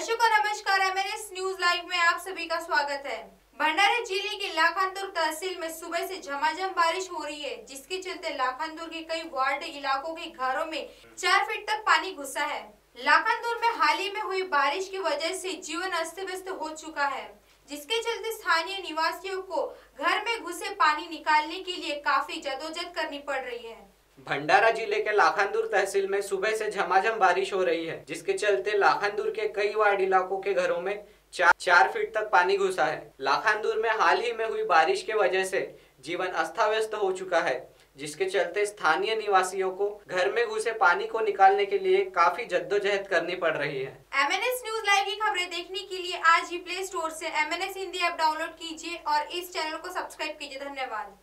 दर्शकों, नमस्कार। MNS news live में आप सभी का स्वागत है। भंडारा ज़िले के लाखानदुर तहसील में सुबह से झमाझम बारिश हो रही है, जिसके चलते लाखानदुर के कई वार्ड इलाकों के घरों में चार फीट तक पानी घुसा है। लाखानदुर में हाल ही में हुई बारिश की वजह से जीवन अस्त व्यस्त हो चुका है, जिसके चलते स्थानीय निवासियों को घर में घुसे पानी निकालने के लिए काफ़ी जदोजहद करनी पड़ रही है। भंडारा ज़िले के लाखानदुर तहसील में सुबह से झमाझम बारिश हो रही है, जिसके चलते लाखानदुर के कई वार्ड इलाकों के घरों में चार चार फीट तक पानी घुसा है। लाखानदुर में हाल ही में हुई बारिश के वजह से जीवन अस्ता व्यस्त हो चुका है, जिसके चलते स्थानीय निवासियों को घर में घुसे पानी को निकालने के लिए काफ़ी जद्दोजहद करनी पड़ रही है। एमएनएस न्यूज़ लाइव की खबरें देखने के लिए आज ही प्ले स्टोर से एमएनएस हिंदी ऐप डाउनलोड कीजिए और इस चैनल को सब्सक्राइब कीजिए। धन्यवाद।